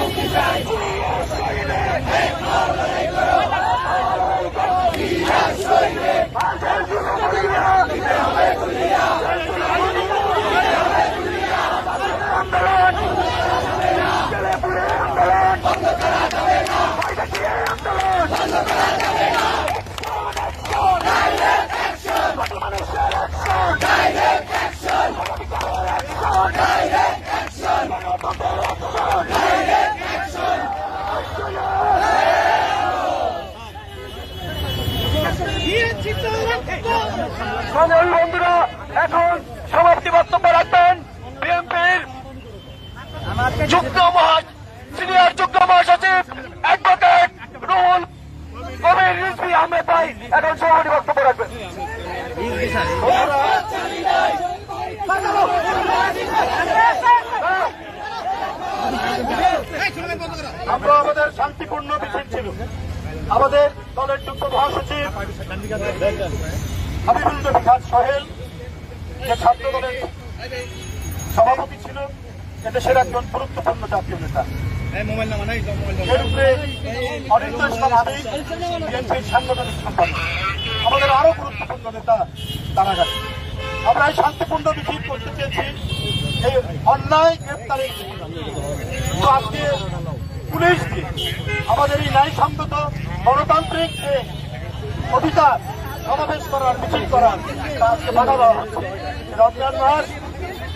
মুক্তি চাই সময় বন্ধুরা, এখন সমাপ্তি বক্তব্য রাখবেন। বিএনপির যুগ্ম মহা সিনিয়র যুগ্ম মহাসচিব অ্যাডভোকেট রুহুল কবির রিজভি আহমেদ ভাই, এখন সভাপতি বক্তব্য রাখবেন। আমরা আমাদের শান্তিপূর্ণ মিছিল ছিল। আমাদের দলের যুগ্ম মহাসচিব হাবিবুল নবী সোহেল, যে ছাত্র দলের সভাপতি ছিল এদেশের একজন গুরুত্বপূর্ণ জাতীয় নেতা। অনিন্দ ইসলাম আলী আমাদের আরও গুরুত্বপূর্ণ নেতা তারা গেছে। আমরা এই শান্তিপূর্ণ মিছিল করতে চেয়েছি, এই অন্যায় গ্রেপ্তারের আজকে পুলিশ আমাদের এই ন্যায়সঙ্গত গণতান্ত্রিক যে অধিকার সমাবেশ করার, মিছিল করার আজকে বাধা দেওয়া হচ্ছে রমজান মাস,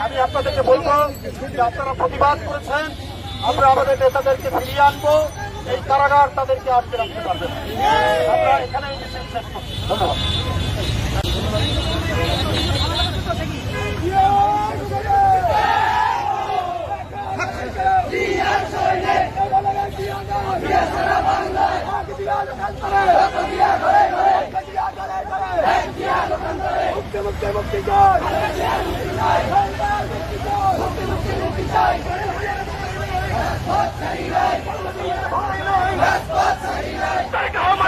আমি আপনাদেরকে বলব যে আপনারা প্রতিবাদ করেছেন, আমরা আমাদের নেতাদেরকে ফিরিয়ে আনব, এই কারাগার তাদেরকে আটকে রাখতে পারবে আমরা এখানে মিছিল শেষ করছি। ধন্যবাদ। কিছু হলে